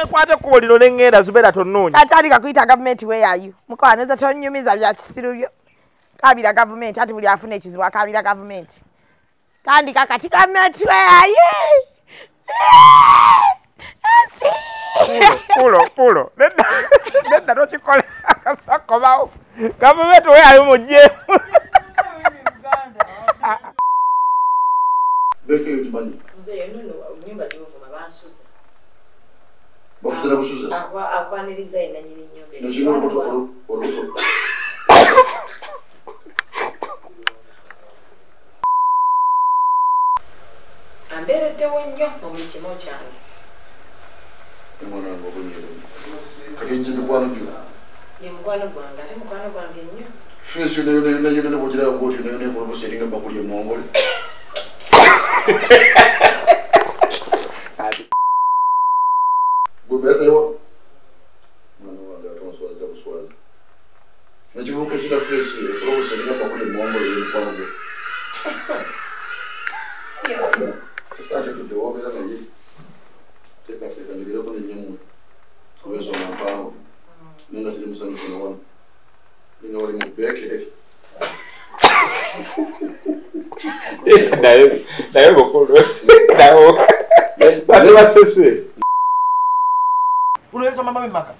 nenkwata ekkubo lino neŋŋenda zubeera tonnoonya atandika kuyita gavumenti weyayu mukwanoza tonyumiza bya kisiru byo kabira gavumenti ati buli afuna ekizibu akabira gavumenti tandika kati gavumenti weyayu pulo pulo nedda nedda tokikola akasakomawo gavumenti weyayo mugjeemu Beke ukimanyi. Nze yenno nnyumba gyovuma bansuza. Bakuzira busuza. Akwa- Akwaniriza yenna nyiri nnyumba. Kino kirina olubuto olu- olubuto. Ambeereddewo nnyo mu buli kimu kyange. Omwana wange obunyeero. Kati nje mikwano gyo. Ye mukwano gwange ate mukwano gwange nnyo. Feesi yo nayo nayo nayo nayo bwogirayo bwoti nayo nayo kulubusa eringa bakuli emongole. Gwe nayo mwana wange ateonswaza buswaza. Nekibuuka ekira feesi ekulubusa eringa bakuli emongole y'emikwano gwe. Esaatekedde woobeera naye. Teekateeka ndigireko nenyemwe. Olw'ensonga mpanvu. Naye nga ziri musanyufu na wano. Ninga wali mu beekere. naye naye bukulu nawo base basese unoyeza mama wemaka nebala ndikukuba zubeda olaba zubeda nti mumbi manya lwaki osala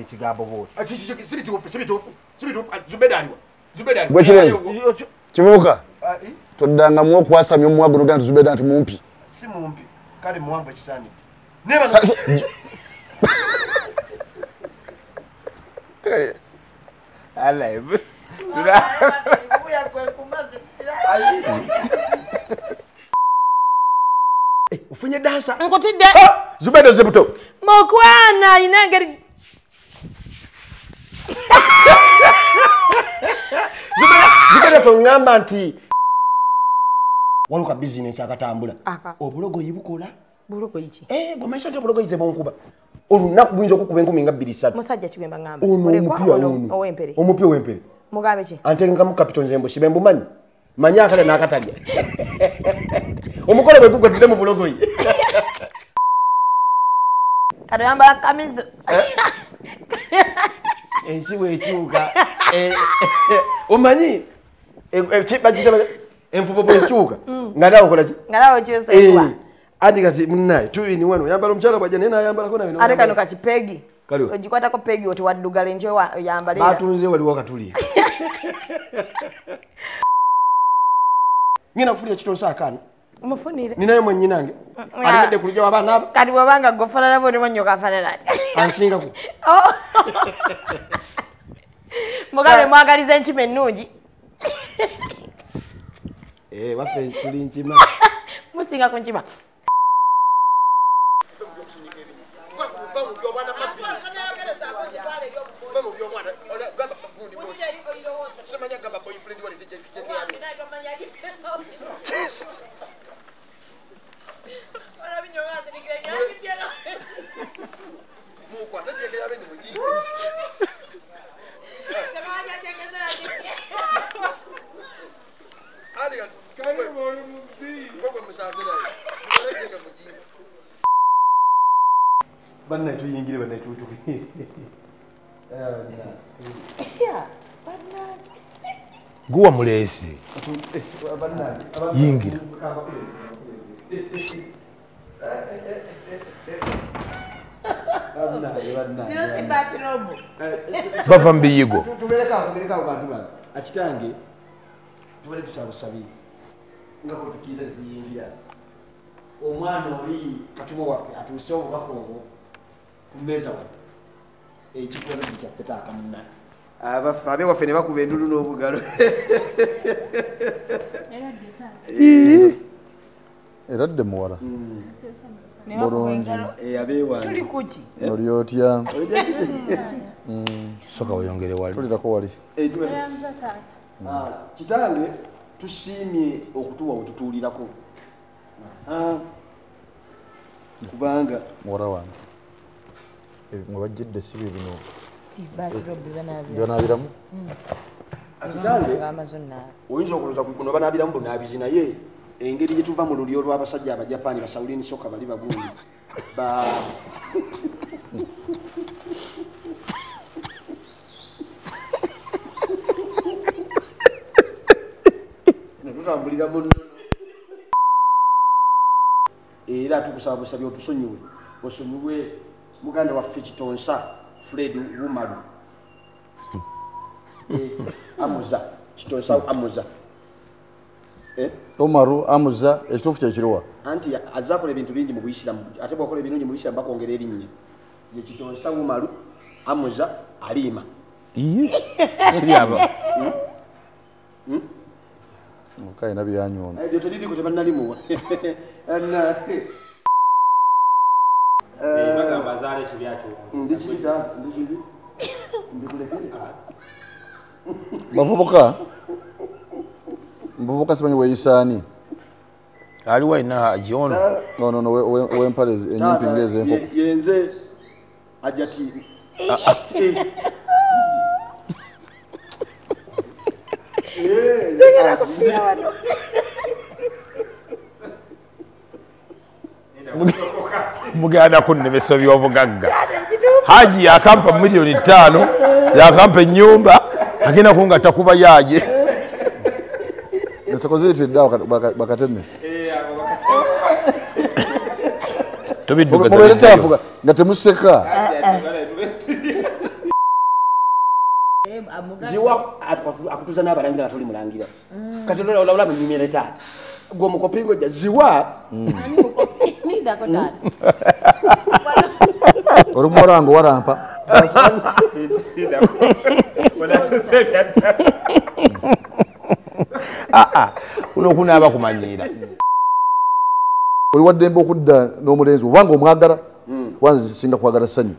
ekigambo bwoti sibituufu sibituufu sibituufu zubeda aliwa zubeda aliwa Gwe Kirenze. kivubuka toddangamu okwasamya omuwa guno gana tuzubeda nti mumpi si mumpi kale muwanvu ekisaanidde alive ofunye dansa. Nkutidde. Zubeda zebuto. Mukwana ayina engeri zubeda toŋŋamba nti waliwo ka bizinesi akatambula. Aka. obulogoyi bukola. Ki? Bwemanyisa nti obulogoyi ze bunkuba olunaku buyinza okukuba enkumi nga bbiri ssatu. Musajja kigwemba ngamba. Ono omupya ono omupya ow'empere. Mugambe ki? Anteekamu kapito nze mbusibe mbumanyi manyi akale n'akatalya omukolo bwe gugwetudde mu bulogoyi. Kati oyambala kamizo ensi bwekyuka Eh, omanyi eh, eh, ki- bagiyita ba- enfubo bwekyuka nga nawe okolaki nga nawe kyosewa andi kati munaye tuini wano oyambala omukyala bwajja naye nayambalako nawe ate kano kati pegi Kaliwa. ogikwatako pegi oti waddugala enje oyambale batunze waliwo katuli ngenda kufunira kitonsa akaana mufunire. Ninayo mwennyinange Mm, alimedde kulijja wabaana abo. Kati bwobanga gofanana bwe olimwanyoka afanana ati ansingaku mugambe mwagaliza enkima ennungi. Eh, waffe tuli nkima. Musinga ku nkima bannaye tuyingire bannaye tutuki guwa muleese. Yingira. Bava mu biyigo. Akitange tubale tusabusabi nga bwetukiriza tetuyingira omwana oli katuba waffe atuuse obubaka obwo ku mmeeza waffe ekikwazi kyaffe taaka munna abaffe abe waffe ne bakuba endulu n'obugalo. Era dde muwala. Bulungi. abeewange tuli kuki? Oli otya? Soka weyongere wali. Tulirako wali. Kitange tusiimye okutuwa wetutuulirako Ah, kubanga muwala wange mwe bajjidde si bye bino. Byanaabiramu kitange amazo naabe oyinza okulooza kuno banaabiramu bunaabizi naye. Engeri gyetuva mu lulyo lw'abasajja abajapaani basawulini soka bali bagundi ba netutambulira mu era tukusaba busabye otusonyiwe osonyiwe muganda waffe kitonsa fred wumalu. Eh, amuza kitonsa amuza. Eh? omaru amuza ekituufu kyekiruwa anti azze akola ebintu bingi mu buisiramu ate bwakola ebirungi mu buisiramu bakwongera erinnya. Yekitonsa wumalu amuza aliima siri aba kayina byanyona ebyo teririko tebannalimuwa Ana- bagamba azaala ekibyakyo ndikirita ndikiri ndikulekere bavubuka? Muvubuka simanyi weyisaani aliwo ayina jono ono no wempale enyimpi ngaezenkoko mugenda kufia byobugagga haji yakampa milioni tano yakampa enyumba agenda kunga takuba yaje. Tobiddugaza nga temuseka ziwa akutuza n'abalangira nga toli mulangira. Kati mu nyumire taata gwe omukopingo ja ziwa. Nindako taata. Olumuwala nga owarampa kuno okunaaba kumanyiira oli waddembe okudda n'omulenzi obanga omwagala wanze singa kwagala ssanyu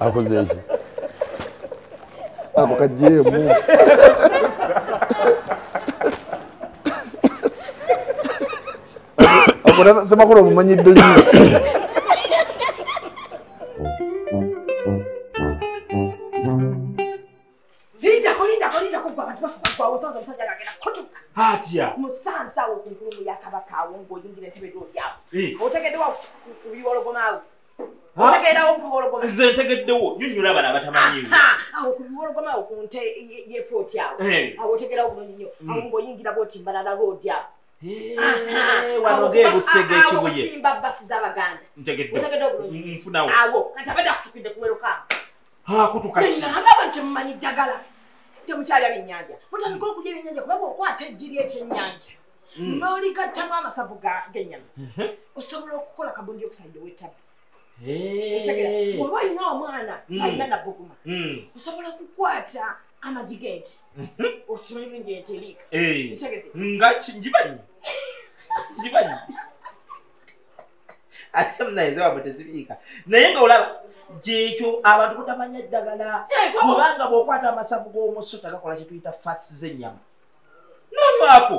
akoze eki ako kajeemu ako semakula omumanyidde nnyo atya musansa awo ku nkulumu ya kabaka awo ng'oyingira entebe lyolyawo Eh. otegeddewo ku biwologomaawo otegeddewo ku biwologoma nze ntegeddewo nyonnyola bano abatamanyiwo awo ku biwologomaawo ku nte ye- yefooti awo Eh. awo otegerawo bulungi nnyo awo ng'oyingira bwoti mbalala roodi awo wano geebusega ekibuye. Simba basi z'abaganda. Ntegeddewo otegeddewo bulungi nfunawo awo kati abadde akutukidde kuwerokaamu akutuka ki? nangaba ntemumanyi ddagala. Temukyalya byennyanja mutandika okulya ebyennyanja kubanga okwata eggi lyekyennyanja n'oligattamu amasavu g'ennyama. Osobola okukola kabundi okusaidde wetabu oba olina omwana alina nabuguma Mm. osobola okukwata amagi g'ente okimanyi bulungi ente eriika Eh. Esegede. nga ngimanyi ngimanyi ate munayize wabwe tezibiika naye nga olaba gyekyo abantu kutamanya eddagala kubanga bw'okwata amasavu g'omusu tagakola kyetuyita fats z'ennyama nonywako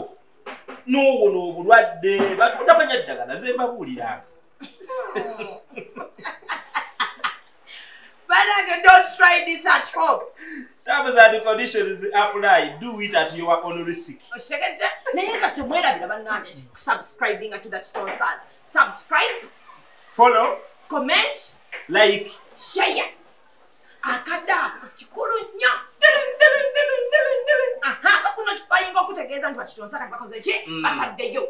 n'owona obulwadde bantu kutamanya eddagala zembabuuliranga banange don't try this at home. Terms and conditions apply. Do it at your own risk. Naye bannange subscribinga to the chitonsas subscribe follow comment like. share. Akadde ako kikulu nnyo. Dirin, dirin, dirin, dirin, dirin. aha kakunotifyinga okutegeeza nti bakitonsa kati bakoze ki? Mm. bataddeyo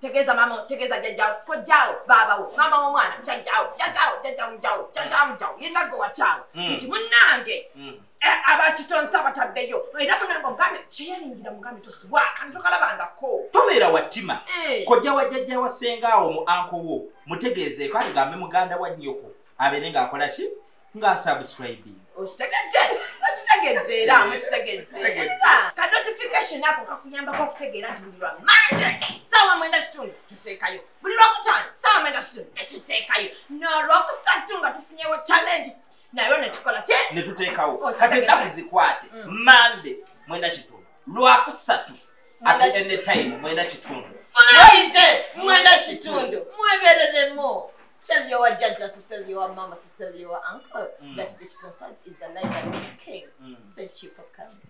tegeeza mama tegeeza jjajjawo kojjaawo baabawo maama w'omwana kyajjaawo kyajjaawo jjajja mujawo jjajja mujawo yenna gwe wakyawo Mm. nti munnange Mm. eh, abakitonsa bataddeyo. Era munange omugambe kyeyalingira mugambe tosubwa kanti tokalabangako tobeera wattima. Eh. kojja wa jjajja wa sengaawo mu anko wo mutegeezeeko aligambe muganda wa nnyoko abeere ng'akola ki? Ng'asubscribing okitegedde okitegedde era mukitegedde era ka notification ako kakuyambako okutegeera nti buli lwa mande. Saawa mwenda kitundu tuteekayo buli lwakutaano saawa mwenda kitundu netuteekayo n'olwokusatu nga tufunyewo challenge. Nayo netukola ki ne tuteekawo Oh, kati ennaku zikwate? Mande mwenda kitundu lwakusatu ate ene time mwenda kitundu friday mwenda kitundu mwebereremu Tell your jaja to tell your mama to tell your uncle Mm. that Chiton Stars is alive and kicking. Mm. Thank you for coming.